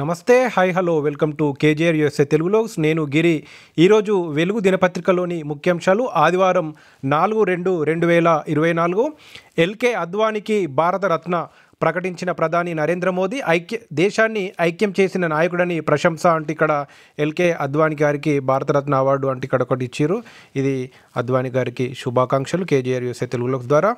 నమస్తే hi hello welcome to KGR USA తెలుగులో నేను గిరి. ఈరోజు వెలుగు దినపత్రికలోని ముఖ్యాంశాలు ఆదివారం నాలుగు రెండు రెండు వేల ఇరవై నాలుగు. ఎల్కే అద్వానికి భారతరత్న ప్రకటించిన ప్రధాని నరేంద్ర మోదీ ఐక్య దేశాన్ని ఐక్యం చేసిన నాయకుడని ప్రశంస అంటే ఇక్కడ ఎల్కే అద్వాని గారికి భారతరత్న అవార్డు అంటే ఇక్కడ ఒకటి ఇచ్చారు. ఇది అద్వాని గారికి శుభాకాంక్షలు కేజీఆర్ యుఎస్ఏ తెలుగులో ద్వారా.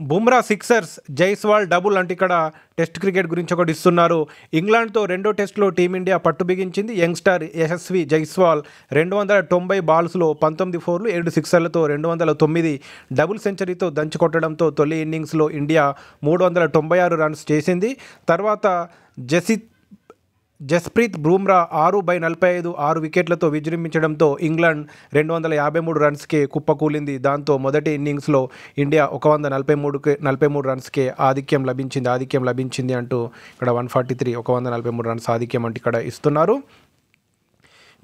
బుమ్రా సిక్సర్స్ జైస్వాల్ డబుల్ అంటే ఇక్కడ టెస్ట్ క్రికెట్ గురించి ఒకటి ఇస్తున్నారు. ఇంగ్లాండ్తో రెండో టెస్ట్లో టీమిండియా పట్టు బిగించింది. యంగ్స్టార్ యశస్వి జైస్వాల్ రెండు వందల తొంభై బాల్స్లో పంతొమ్మిది ఫోర్లు ఏడు సిక్సర్లతో రెండు వందల తొమ్మిది డబుల్ సెంచరీతో దంచుకొట్టడంతో తొలి ఇన్నింగ్స్లో ఇండియా మూడు వందల తొంభై ఆరు రన్స్ చేసింది. తర్వాత జసిత్ జస్ప్రీత్ బూమ్రా ఆరు బై నలభై ఐదు ఆరు వికెట్లతో విజృంభించడంతో ఇంగ్లాండ్ రెండు వందల యాభై మూడు రన్స్కే కుప్పకూలింది. దాంతో మొదటి ఇన్నింగ్స్లో ఇండియా ఒక వంద నలభై మూడుకి నలభై మూడు రన్స్కే ఆధిక్యం లభించింది ఆధిక్యం లభించింది అంటూ ఇక్కడ వన్ ఫార్టీ త్రీ ఒక వంద నలభై మూడు రన్స్ ఆధిక్యం అంటూ ఇక్కడ ఇస్తున్నారు.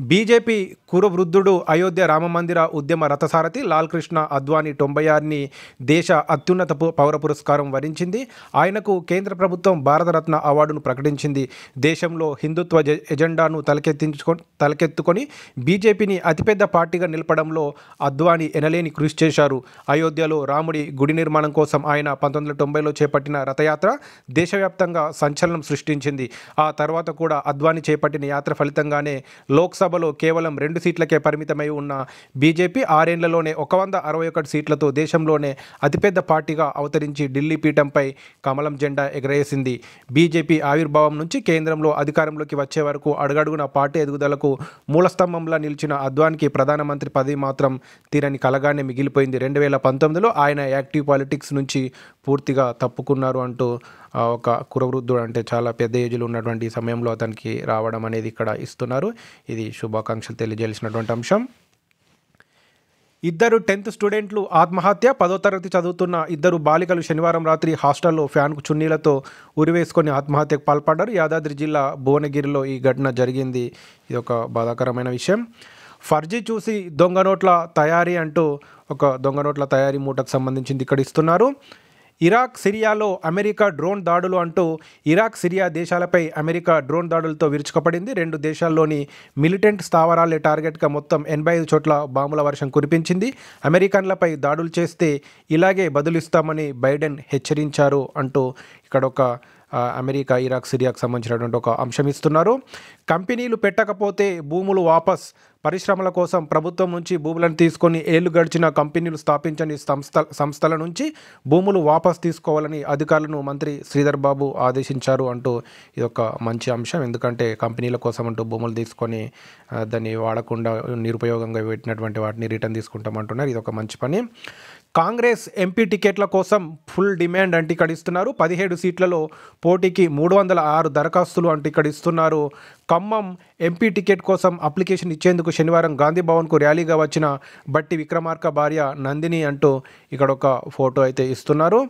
బీజేపీ కురవృద్ధుడు అయోధ్య రామమందిర ఉద్యమ రథసారథి లాల్ కృష్ణ అద్వానీ తొంభై ఆరుని దేశ అత్యున్నత పౌర పురస్కారం వరించింది. ఆయనకు కేంద్ర ప్రభుత్వం భారతరత్న అవార్డును ప్రకటించింది. దేశంలో హిందుత్వ జె- ఎజెండాను తలకెత్తించుకొని తలకెత్తుకొని బీజేపీని అతిపెద్ద పార్టీగా నిలపడంలో అద్వానీ ఎనలేని కృషి చేశారు. అయోధ్యలో రాముడి గుడి నిర్మాణం కోసం ఆయన పంతొమ్మిది వందల తొంభైలో చేపట్టిన రథయాత్ర దేశవ్యాప్తంగా సంచలనం సృష్టించింది. ఆ తర్వాత కూడా అద్వానీ చేపట్టిన యాత్ర ఫలితంగానే లోక్సభ లోక్సభలో కేవలం రెండు సీట్లకే పరిమితమై ఉన్న బీజేపీ ఆరేండ్లలోనే ఒక వంద అరవై ఒకటి సీట్లతో దేశంలోనే అతిపెద్ద పార్టీగా అవతరించి ఢిల్లీ పీఠంపై కమలం జెండా ఎగరేసింది. బీజేపీ ఆవిర్భావం నుంచి కేంద్రంలో అధికారంలోకి వచ్చే వరకు అడుగడుగున పార్టీ ఎదుగుదలకు మూలస్తంభంలా నిలిచిన అద్వానికి ప్రధానమంత్రి పదవి మాత్రం తీరని కలగానే మిగిలిపోయింది. రెండు వేల పంతొమ్మిదిలో ఆయన యాక్టివ్ పాలిటిక్స్ నుంచి పూర్తిగా తప్పుకున్నారు అంటూ ఒక కురవృద్ధుడు అంటే చాలా పెద్ద ఏజ్లో ఉన్నటువంటి సమయంలో అతనికి రావడం అనేది ఇక్కడ ఇస్తున్నారు. ఇది శుభాకాంక్షలు తెలియజేసినటువంటి అంశం. ఇద్దరు టెన్త్ స్టూడెంట్లు ఆత్మహత్య పదో తరగతి చదువుతున్న ఇద్దరు బాలికలు శనివారం రాత్రి హాస్టల్లో ఫ్యాన్కు చున్నీలతో ఉరివేసుకొని ఆత్మహత్యకు పాల్పడ్డారు. యాదాద్రి జిల్లా భువనగిరిలో ఈ ఘటన జరిగింది. ఇది ఒక బాధాకరమైన విషయం. ఫర్జీ చూసి దొంగ నోట్ల తయారీ అంటూ ఒక దొంగ నోట్ల తయారీ మూటకు సంబంధించింది ఇక్కడ ఇస్తున్నారు. ఇరాక్ సిరియాలో అమెరికా డ్రోన్ దాడులు అంటూ ఇరాక్ సిరియా దేశాలపై అమెరికా డ్రోన్ దాడులతో విరుచుకుపడింది. రెండు దేశాల్లోని మిలిటెంట్ స్థావరాలే టార్గెట్గా మొత్తం ఎనభై ఐదు చోట్ల బాంబుల వర్షం కురిపించింది. అమెరికన్లపై దాడులు చేస్తే ఇలాగే బదులిస్తామని బైడెన్ హెచ్చరించారు అంటూ ఇక్కడ ఒక అమెరికా ఇరాక్ సిరియాకు సంబంధించినటువంటి ఒక అంశం ఇస్తున్నారు. కంపెనీలు పెట్టకపోతే భూములు వాపస్ పరిశ్రమల కోసం ప్రభుత్వం నుంచి భూములను తీసుకొని ఏళ్ళు గడిచిన కంపెనీలు స్థాపించని సంస్థ సంస్థల నుంచి భూములు వాపస్ తీసుకోవాలని అధికారులను మంత్రి శ్రీధర్ బాబు ఆదేశించారు అంటూ ఇది ఒక మంచి అంశం. ఎందుకంటే కంపెనీల కోసం అంటూ భూములు తీసుకొని దాన్ని వాడకుండా నిరుపయోగంగా పెట్టినటువంటి వాటిని రిటర్న్ తీసుకుంటామంటున్నారు. ఇది ఒక మంచి పని. కాంగ్రెస్ ఎంపీ టికెట్ల కోసం ఫుల్ డిమాండ్ అంటే ఇక్కడ ఇస్తున్నారు పదిహేడు సీట్లలో పోటీకి మూడు వందల ఆరు దరఖాస్తులు అంటే ఇక్కడ ఇస్తున్నారు ఖమ్మం ఎంపీ టికెట్ కోసం అప్లికేషన్ ఇచ్చేందుకు శనివారం గాంధీ భవన్కు ర్యాలీగా వచ్చిన బట్టి విక్రమార్క భార్య నందిని అంటూ ఇక్కడ ఒక ఫోటో అయితే ఇస్తున్నారు.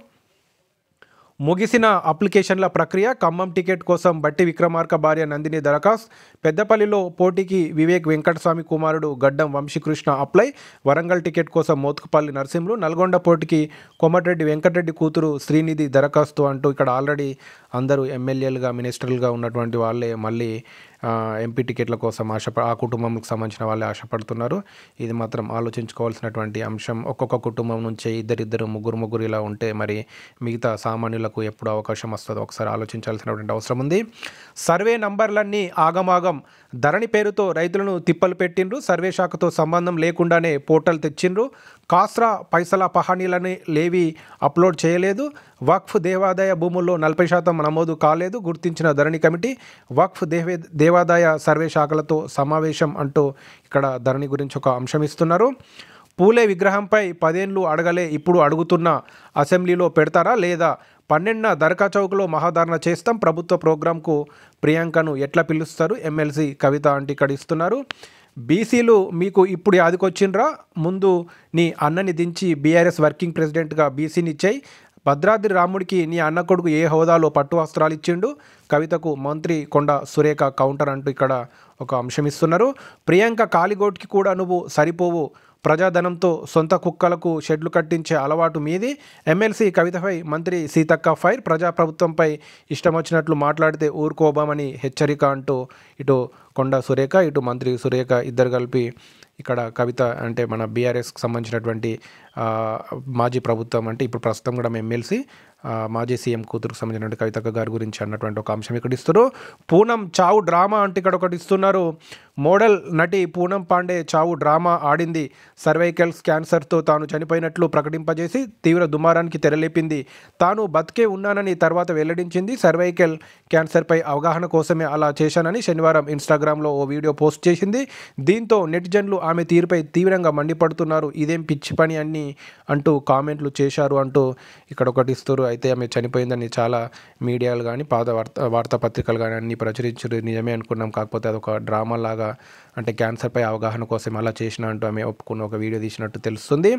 ముగిసిన అప్లికేషన్ల ప్రక్రియ ఖమ్మం టికెట్ కోసం బట్టి విక్రమార్క భార్య నందిని దరఖాస్తు. పెద్దపల్లిలో పోటీకి వివేక్ వెంకటస్వామి కుమారుడు గడ్డం వంశీకృష్ణ అప్లై. వరంగల్ టికెట్ కోసం మోత్కుపల్లి నరసింహులు. నల్గొండ పోటీకి కోమటిరెడ్డి వెంకటరెడ్డి కూతురు శ్రీనిధి దరఖాస్తు అంటూ ఇక్కడ ఆల్రెడీ అందరూ ఎమ్మెల్యేలుగా మినిస్టర్లుగా ఉన్నటువంటి వాళ్ళే మళ్ళీ ఎంపీ టికెట్ల కోసం ఆశప ఆ కుటుంబంకి సంబంధించిన వాళ్ళే ఆశపడుతున్నారు. ఇది మాత్రం ఆలోచించుకోవాల్సినటువంటి అంశం. ఒక్కొక్క కుటుంబం నుంచే ఇద్దరిద్దరు ముగ్గురు ముగ్గురు ఇలా ఉంటే మరి మిగతా సామాన్యులకు ఎప్పుడు అవకాశం వస్తుందో ఒకసారి ఆలోచించాల్సినటువంటి అవసరం ఉంది. సర్వే నంబర్లన్నీ ఆగమాగం. ధరణి పేరుతో రైతులను తిప్పలు పెట్టిండ్రు. సర్వే శాఖతో సంబంధం లేకుండానే పోర్టల్ తెచ్చిండ్రు. కాస్రా పైసల పహానీలని లేవి అప్లోడ్ చేయలేదు. వక్ఫ్ దేవాదాయ భూముల్లో నలభై శాతం నమోదు కాలేదు గుర్తించిన ధరణి కమిటీ వక్ఫ్ దేవే దేవాదాయ సర్వే శాఖలతో సమావేశం అంటూ ఇక్కడ ధరణి గురించి ఒక అంశం ఇస్తున్నారు. పూలే విగ్రహంపై పదేండ్లు అడగలే ఇప్పుడు అడుగుతున్న అసెంబ్లీలో పెడతారా లేదా? పన్నెండున దర్గా చౌక్లో మహాధారణ చేస్తాం ప్రభుత్వ ప్రోగ్రాంకు ప్రియాంకను ఎట్లా పిలుస్తారు? ఎమ్మెల్సీ కవిత అంటే ఇక్కడ ఇస్తున్నారు. బీసీలు మీకు ఇప్పుడు యాదికొచ్చిండ్రా ముందు నీ అన్నని దించి బీఆర్ఎస్ వర్కింగ్ ప్రెసిడెంట్గా బీసీని ఇచ్చాయి భద్రాద్రి రాముడికి నీ అన్న కొడుకు ఏ హోదాలో పట్టు వస్త్రాలు ఇచ్చిండు? కవితకు మంత్రి కొండ సురేఖ కౌంటర్ అంటూ ఇక్కడ ఒక అంశం ఇస్తున్నారు. ప్రియాంక కాలిగోట్కి కూడా నువ్వు సరిపోవు. ప్రజాధనంతో సొంత కుక్కలకు షెడ్లు కట్టించే అలవాటు మీది. ఎమ్మెల్సీ కవితపై మంత్రి సీతక్క ఫైర్ ప్రజాప్రభుత్వంపై ఇష్టం వచ్చినట్లు మాట్లాడితే ఊరుకోబామని హెచ్చరిక అంటూ ఇటు కొండ సురేఖ ఇటు మంత్రి సురేఖ ఇద్దరు కలిపి ఇక్కడ కవిత అంటే మన బీఆర్ఎస్కి సంబంధించినటువంటి మాజీ ప్రభుత్వం అంటే ఇప్పుడు ప్రస్తుతం కూడా ఎమ్మెల్సీ మాజీ సీఎం కూతురుకు సంబంధించినటువంటి కవితక్క గారి గురించి అన్నటువంటి ఒక అంశం ఇక్కడ ఇస్తారు పూనం చావు డ్రామా అంటే ఇక్కడ ఒకటి ఇస్తున్నారు. మోడల్ నటి పూనం పాండే చావు డ్రామా ఆడింది. సర్వైకల్స్ క్యాన్సర్తో తాను చనిపోయినట్లు ప్రకటింపజేసి తీవ్ర దుమారానికి తెరలేపింది. తాను బతికే ఉన్నానని తర్వాత వెల్లడించింది. సర్వైకల్ క్యాన్సర్పై అవగాహన కోసమే అలా చేశానని శనివారం ఇన్స్టాగ్రామ్లో ఓ వీడియో పోస్ట్ చేసింది. దీంతో నెటిజన్లు ఆమె తీరుపై తీవ్రంగా మండిపడుతున్నారు. ఇదేం పిచ్చి పని అని అంటూ కామెంట్లు చేశారు అంటూ ఇక్కడ ఒకటి ఇస్తారు అయితే ఆమె చనిపోయిందని చాలా మీడియాలు కానీ పాత వార్త వార్తాపత్రికలు కానీ అన్ని ప్రచురించారు నిజమే అనుకున్నాం. కాకపోతే అదొక డ్రామా లాగా అంటే క్యాన్సర్పై అవగాహన కోసం అలా చేసిన అంటూ ఆమె ఒప్పుకున్న ఒక వీడియో తీసినట్టు తెలుస్తుంది.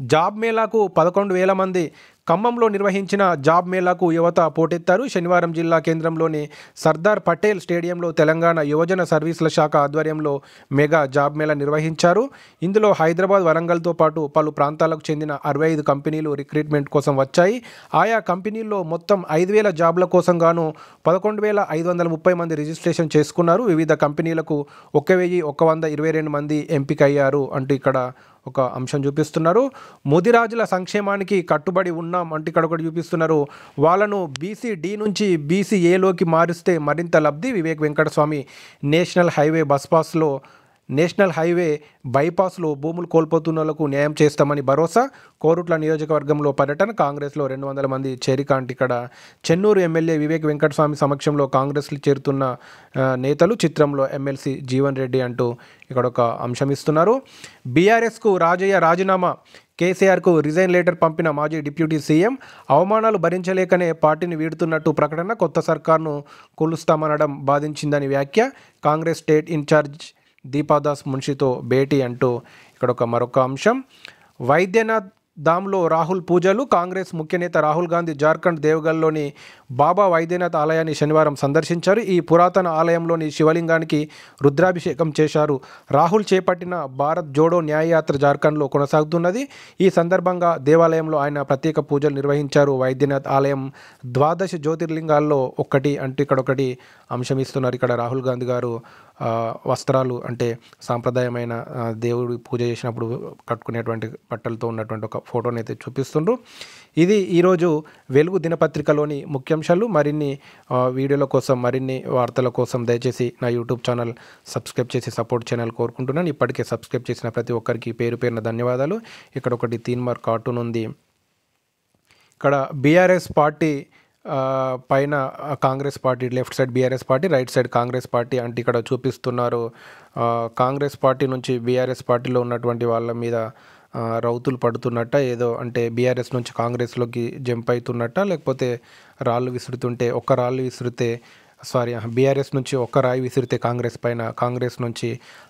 జాబ్ మేళాకు పదకొండు వేల మంది ఖమ్మంలో నిర్వహించిన జాబ్ మేళాకు యువత పోటెత్తారు. శనివారం జిల్లా కేంద్రంలోని సర్దార్ పటేల్ స్టేడియంలో తెలంగాణ యువజన సర్వీసుల శాఖ ఆధ్వర్యంలో మెగా జాబ్ మేళా నిర్వహించారు. ఇందులో హైదరాబాద్ వరంగల్తో పాటు పలు ప్రాంతాలకు చెందిన అరవై ఐదు కంపెనీలు రిక్రూట్మెంట్ కోసం వచ్చాయి. ఆయా కంపెనీల్లో మొత్తం ఐదు వేల జాబ్ల కోసం గాను పదకొండు వేల ఐదు వందల ముప్పై మంది రిజిస్ట్రేషన్ చేసుకున్నారు. వివిధ కంపెనీలకు ఒక వెయ్యి ఒక వంద ఇరవై రెండు మంది ఎంపిక అయ్యారు అంటూ ఇక్కడ ఒక అంశం చూపిస్తున్నారు. ముదిరాజుల సంక్షేమానికి కట్టుబడి ఉన్న అంటే ఇక్కడ ఒకటి చూపిస్తున్నారు. వాళ్ళను బీసీ డి నుంచి బీసీ ఏలోకి మారిస్తే మరింత లబ్ధి Vivek Venkataswamy national highway bus పాస్లో national highway బైపాస్లో భూములు కోల్పోతున్న న్యాయం చేస్తామని భరోసా. కోరుట్ల నియోజకవర్గంలో పర్యటన కాంగ్రెస్లో రెండు వందల మంది చేరికాంట్ ఇక్కడ. చెన్నూరు ఎమ్మెల్యే వివేక్ వెంకటస్వామి సమక్షంలో కాంగ్రెస్లో చేరుతున్న నేతలు చిత్రంలో ఎమ్మెల్సీ జీవన్ రెడ్డి అంటూ ఇక్కడ ఒక అంశం ఇస్తున్నారు. బీఆర్ఎస్కు రాజయ్య రాజీనామా. కేసీఆర్కు రిజైన్ లెటర్ పంపిన మాజీ డిప్యూటీ సీఎం. అవమానాలు భరించలేకనే పార్టీని వీడుతున్నట్టు ప్రకటన కొత్త సర్కార్ను కూలుస్తామనడం బాధించిందని వ్యాఖ్య. Congress state in charge Deepa Das మున్షితో భేటీ అంటూ ఇక్కడ ఒక మరొక అంశం. వైద్యనాథ్ ధామ్లో రాహుల్ పూజలు కాంగ్రెస్ ముఖ్యనేత రాహుల్ గాంధీ జార్ఖండ్ దేవగల్లోని బాబా వైద్యనాథ్ ఆలయాన్ని శనివారం సందర్శించారు. ఈ పురాతన ఆలయంలోని శివలింగానికి రుద్రాభిషేకం చేశారు. రాహుల్ చేపట్టిన భారత్ జోడో న్యాయయాత్ర జార్ఖండ్లో కొనసాగుతున్నది. ఈ సందర్భంగా దేవాలయంలో ఆయన ప్రత్యేక పూజలు నిర్వహించారు. వైద్యనాథ్ ఆలయం ద్వాదశ జ్యోతిర్లింగాల్లో ఒక్కటి అంటే ఇక్కడ ఒకటి అంశం ఇస్తున్నారు ఇక్కడ రాహుల్ గాంధీ గారు వస్త్రాలు అంటే సాంప్రదాయమైన దేవుడు దేవుడి పూజ చేసినప్పుడు కట్టుకునేటువంటి బట్టలతో ఉన్నటువంటి ఒక ఫోటోని అయితే చూపిస్తుండ్రు. ఇది ఈరోజు వెలుగు దినపత్రికలోని ముఖ్యం అంశాలు మరిన్ని వీడియోల కోసం మరిన్ని వార్తల కోసం దయచేసి నా యూట్యూబ్ ఛానల్ సబ్స్క్రైబ్ చేసి సపోర్ట్ ఛానల్ కోరుకుంటున్నాను. ఇప్పటికే సబ్స్క్రైబ్ చేసిన ప్రతి ఒక్కరికి పేరు పేరున ధన్యవాదాలు. ఇక్కడ ఒకటి తీన్ మార్క్ కార్టూన్ ఉంది. ఇక్కడ బీఆర్ఎస్ పార్టీ పైన Congress party left side BRS party right side Congress party అంటే ఇక్కడ చూపిస్తున్నారు. కాంగ్రెస్ పార్టీ నుంచి బీఆర్ఎస్ పార్టీలో ఉన్నటువంటి వాళ్ళ మీద రౌతులు పడుతున్నట్ట ఏదో అంటే బీఆర్ఎస్ నుంచి కాంగ్రెస్లోకి జంప్ అవుతున్నట్ట లేకపోతే రాళ్ళు విసురుతుంటే ఒక్క రాళ్ళు విసిరితే సారీ బీఆర్ఎస్ నుంచి ఒక్క రాయి విసిరితే కాంగ్రెస్ పైన కాంగ్రెస్ నుంచి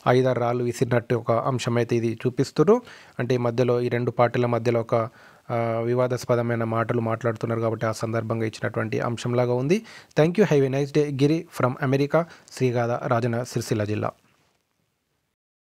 ఐదారు రాళ్ళు విసిరినట్టు ఒక అంశం అయితే ఇది చూపిస్తున్నారు అంటే ఈ మధ్యలో ఈ రెండు పార్టీల మధ్యలో ఒక వివాదాస్పదమైన మాటలు మాట్లాడుతున్నారు కాబట్టి ఆ సందర్భంగా ఇచ్చినటువంటి అంశంలాగా ఉంది. Thank you have a nice day Giri from America శ్రీగాధ Rajanna Sircilla జిల్లా.